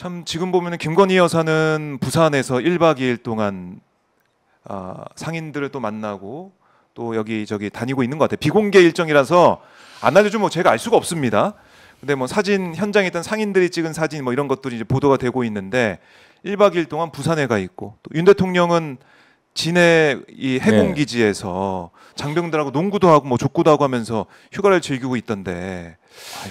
참 지금 보면은 김건희 여사는 부산에서 1박 2일 동안 아, 상인들을 또 만나고 또 여기 저기 다니고 있는 것 같아요. 비공개 일정이라서 안 알려주면 뭐 제가 알 수가 없습니다. 근데 뭐 사진 현장에 있던 상인들이 찍은 사진 뭐 이런 것들이 이제 보도가 되고 있는데 1박 2일 동안 부산에 가 있고 또 윤 대통령은 진해 이 해군 기지에서 장병들하고 농구도 하고 뭐 족구도 하고 하면서 휴가를 즐기고 있던데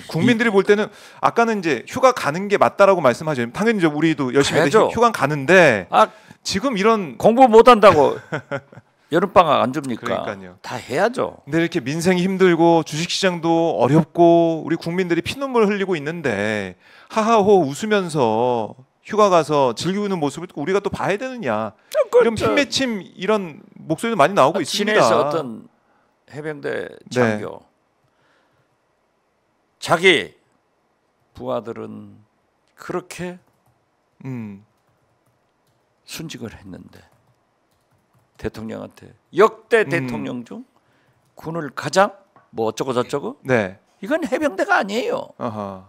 국민들이 볼 때는 아까는 이제 휴가 가는 게 맞다라고 말씀하죠. 당연히 이제 우리도 열심히. 휴- 휴가 가는데 아 지금 이런 공부 못 한다고 여름방학 안 줍니까? 그러니까요. 다 해야죠. 근데 이렇게 민생이 힘들고 주식시장도 어렵고 우리 국민들이 피눈물 흘리고 있는데 하하호 웃으면서 휴가 가서 즐기는 모습을 또 우리가 또 봐야 되느냐 이런 저- 핀맺힘 이런 목소리도 많이 나오고 있습니다. 네. 진해에서 어떤 해병대 장교 자기 부하들은 그렇게 음, 순직을 했는데 대통령한테 역대 음. 대통령 중 군을 가장 뭐 어쩌고 저쩌고 네, 이건 해병대가 아니에요. 아하,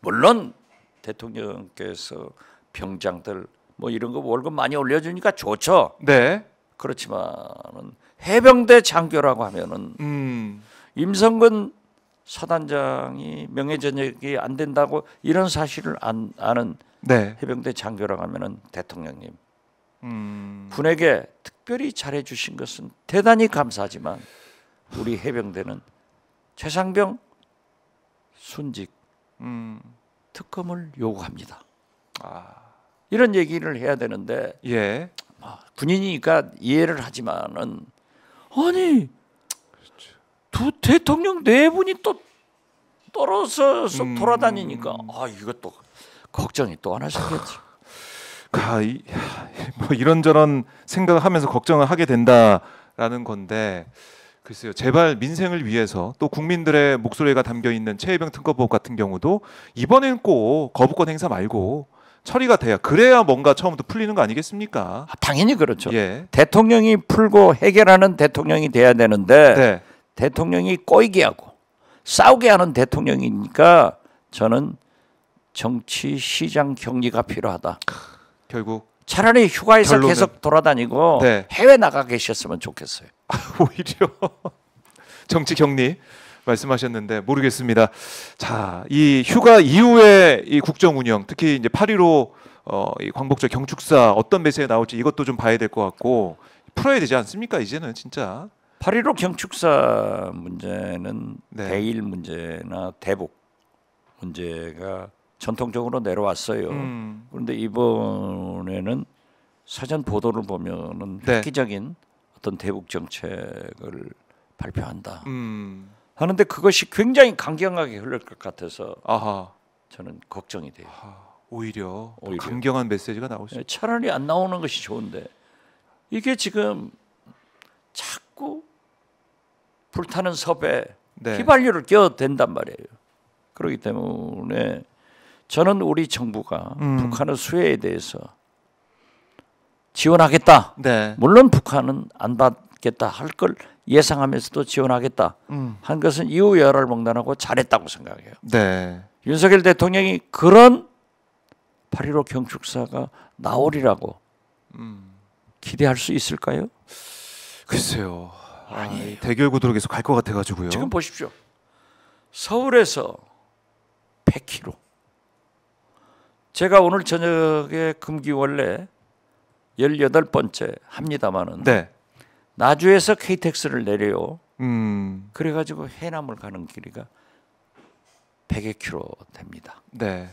물론 대통령께서 병장들 뭐 이런 거 월급 많이 올려주니까 좋죠. 네, 그렇지만은 해병대 장교라고 하면은 음, 임성근 사단장이 명예전역이 안 된다고 이런 사실을 안, 아는 네, 해병대 장교라고 하면은 대통령님. 음, 군에게 특별히 잘해 주신 것은 대단히 감사하지만 우리 해병대는 최상병 순직 음, 특검을 요구합니다. 아, 이런 얘기를 해야 되는데 예, 아, 군인이니까 이해를 하지만은 아니 두 대통령 네 분이 또 떨어져서 음. 돌아다니니까 아 이것도 걱정이 또 하나 생겼지. 가, 이, 뭐 이런저런 생각을 하면서 걱정을 하게 된다라는 건데 글쎄요 제발 민생을 위해서 또 국민들의 목소리가 담겨 있는 최혜병 특검법 같은 경우도 이번엔 꼭 거부권 행사 말고 처리가 돼야 그래야 뭔가 처음부터 풀리는 거 아니겠습니까? 아, 당연히 그렇죠. 예. 대통령이 풀고 해결하는 대통령이 돼야 되는데 네. 대통령이 꼬이게 하고 싸우게 하는 대통령이니까 저는 정치 시장 격리가 필요하다. 결국 차라리 휴가에서 결론은- 계속 돌아다니고 네. 해외 나가 계셨으면 좋겠어요. 오히려 정치 격리 말씀하셨는데 모르겠습니다. 자, 이 휴가 이후에 이 국정 운영, 특히 이제 8.15 어, 이 광복절 경축사 어떤 매세에 나올지 이것도 좀 봐야 될 것 같고 풀어야 되지 않습니까? 이제는 진짜. 8.15 경축사 문제는 네. 대일 문제나 대북 문제가 전통적으로 내려왔어요. 음, 그런데 이번에는 사전 보도를 보면은 네. 획기적인 어떤 대북 정책을 발표한다. 음, 하는데 그것이 굉장히 강경하게 흐를 것 같아서 아하, 저는 걱정이 돼요. 아, 오히려, 더 오히려. 강경한 메시지가 나올 수. 차라리 안 나오는 것이 좋은데 이게 지금 자꾸 불타는 섭에 네. 휘발유를 껴댄단 말이에요. 그렇기 때문에 저는 우리 정부가 음. 북한의 수혜에 대해서 지원하겠다. 네. 물론 북한은 안 받겠다 할 걸 예상하면서도 지원하겠다 음, 한 것은 이후 열혈봉단하고 잘했다고 생각해요. 네. 윤석열 대통령이 그런 8.15 경축사가 나오리라고 음, 기대할 수 있을까요? 글쎄요. 아. 이 대결 구도로 계속 갈 것 같아가지고요. 지금 보십시오. 서울에서 100km. 제가 오늘 저녁에 금기원래 18번째 합니다마는 네. 나주에서 KTX를 내려요. 음, 그래가지고 해남을 가는 길이가 100여 킬로 됩니다. 네.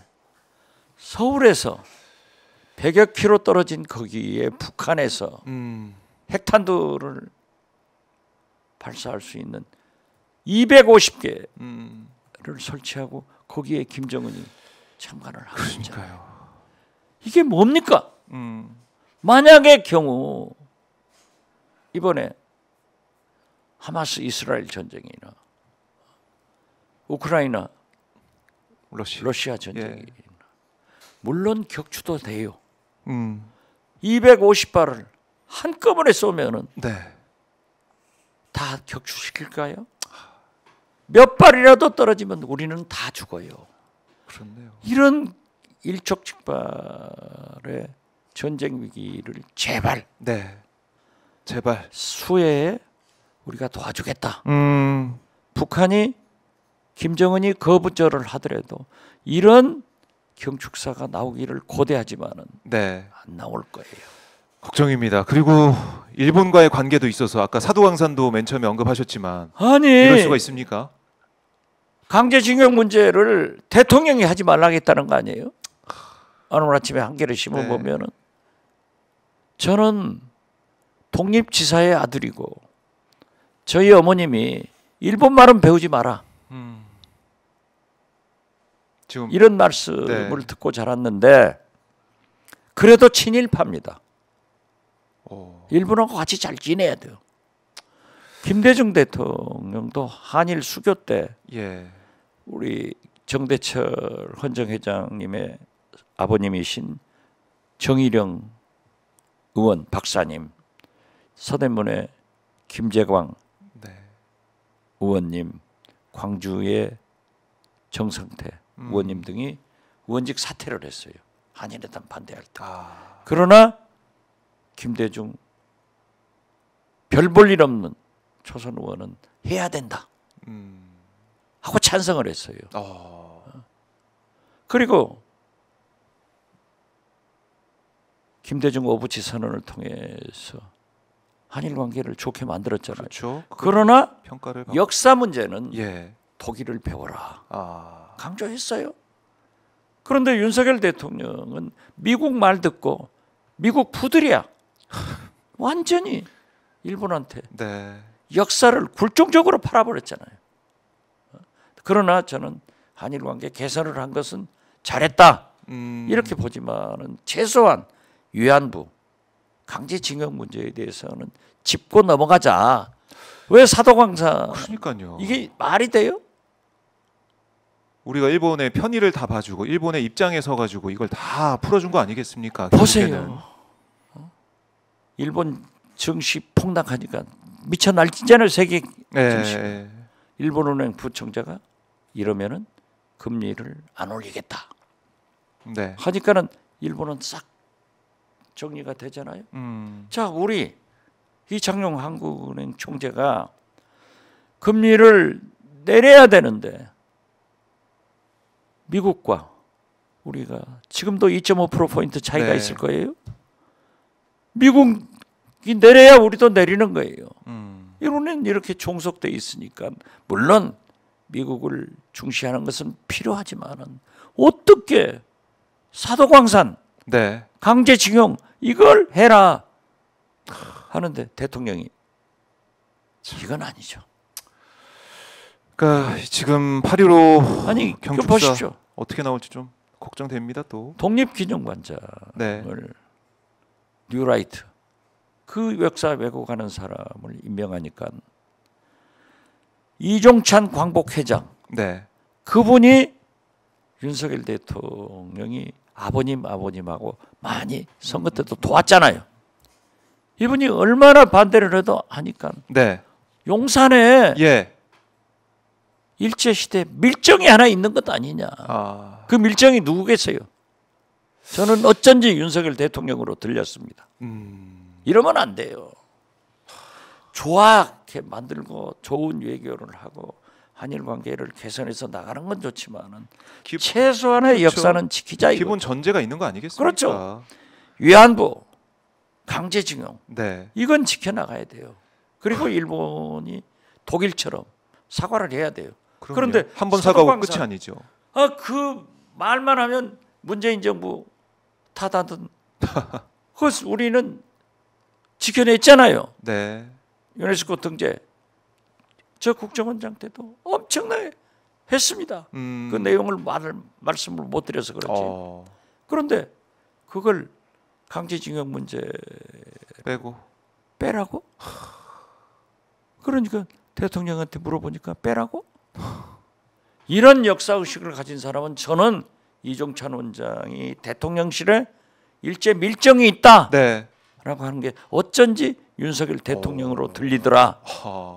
서울에서 100여 킬로 떨어진 거기에 북한에서 음, 핵탄두를 발사할 수 있는 250개를 음, 설치하고 거기에 김정은이 참관을. 그러니까요. 이게 뭡니까? 음, 만약의 경우 이번에 하마스 이스라엘 전쟁이나 우크라이나 러시아. 러시아 전쟁이 예. 물론 격추도 돼요. 음, 250발을 한꺼번에 쏘면은 네. 다 격추시킬까요? 몇 발이라도 떨어지면 우리는 다 죽어요. 그렇네요. 이런 일촉즉발의 전쟁 위기를 제발 네. 제발. 수혜에 우리가 도와주겠다. 음. 북한이 김정은이 거부절을 하더라도 이런 경축사가 나오기를 고대하지만은 네. 안 나올 거예요. 걱정입니다. 그리고 일본과의 관계도 있어서 아까 사도광산도 맨 처음에 언급하셨지만 아니 이럴 수가 있습니까? 강제징용 문제를 대통령이 하지 말라겠다는 거 아니에요? 오늘 아침에 한겨레 신문 네. 보면은 저는 독립지사의 아들이고 저희 어머님이 일본 말은 배우지 마라 음. 지금 이런 말씀을 네. 듣고 자랐는데 그래도 친일파입니다. 어, 일본하고 같이 잘 지내야 돼요. 김대중 대통령도 한일 수교 때 예. 우리 정대철 헌정 회장님의 아버님이신 정일영 의원 박사님, 서대문의 김재광 네. 의원님, 광주의 정성태 음. 의원님 등이 의원직 사퇴를 했어요. 한일회담 반대할 때. 아. 그러나 김대중 별 볼 일 없는 초선 의원은 해야 된다 음. 하고 찬성을 했어요. 어. 그리고 김대중 오부치 선언을 통해서 한일 관계를 좋게 만들었잖아요. 그렇죠. 그 그러나 평가를 받... 역사 문제는 예. 독일을 배워라 아. 강조했어요. 그런데 윤석열 대통령은 미국 말 듣고 미국 푸들이야. 완전히 일본한테 네. 역사를 굴종적으로 팔아버렸잖아요. 그러나 저는 한일 관계 개선을 한 것은 잘했다 음. 이렇게 보지만은 최소한 위안부 강제징용 문제에 대해서는 짚고 넘어가자. 왜 사도광산 그러니까요. 이게 말이 돼요? 우리가 일본의 편의를 다 봐주고 일본의 입장에 서가지고 이걸 다 풀어준 거 아니겠습니까? 결국에는. 보세요. 어? 일본 증시 폭락하니까 미쳐 날뛰잖아요 세계 네. 증시. 일본은행 부총재가 이러면은 금리를 안 올리겠다 네. 하니까는 일본은 싹 정리가 되잖아요. 음. 자, 우리 이창용 한국은행 총재가 금리를 내려야 되는데 미국과 우리가 지금도 2.5% 포인트 차이가 네. 있을 거예요. 미국이 내려야 우리도 내리는 거예요. 음. 이론은 이렇게 종속돼 있으니까 물론 미국을 중시하는 것은 필요하지만은 어떻게 사도광산 네. 강제징용 이걸 해라 하는데 대통령이 이건 아니죠. 그러니까 지금 8.15 아니 그 경축사 보십시오. 어떻게 나올지 좀 걱정됩니다 또. 독립기념관장을 네. 뉴라이트 그 역사 왜곡하는 사람을 임명하니까 이종찬 광복 회장 네. 그분이 윤석열 대통령이 아버님 아버님하고 많이 선거 때도 도왔잖아요. 이분이 얼마나 반대를 해도 하니까 네. 용산에 예. 일제 시대 밀정이 하나 있는 것 아니냐. 아. 그 밀정이 누구겠어요? 저는 어쩐지 윤석열 대통령으로 들렸습니다. 음. 이러면 안 돼요. 좋게 만들고 좋은 외교를 하고 한일 관계를 개선해서 나가는 건 좋지만은 기, 최소한의 그렇죠. 역사는 지키자 이거. 기본 전제가 있는 거 아니겠습니까? 그렇죠. 위안부, 강제징용 네. 이건 지켜나가야 돼요. 그리고 일본이 독일처럼 사과를 해야 돼요. 그럼요. 그런데 한 번 사과하고 사도광산- 끝이 아니죠. 아 그 말만 하면 문재인 정부 탓하던 그 우리는 지켜냈잖아요. 네. 유네스코 등재 저 국정원장 때도 엄청나게 했습니다. 음. 그 내용을 말을 말씀을 못 드려서 그렇지. 어. 그런데 그걸 강제징용 문제 빼고. 빼라고? 그러니까 대통령한테 물어보니까 빼라고? 이런 역사 의식을 가진 사람은 저는 이종찬 원장이 대통령실에 일제 밀정이 있다 라고 네. 하는 게 어쩐지 윤석열 대통령으로 들리더라. 하.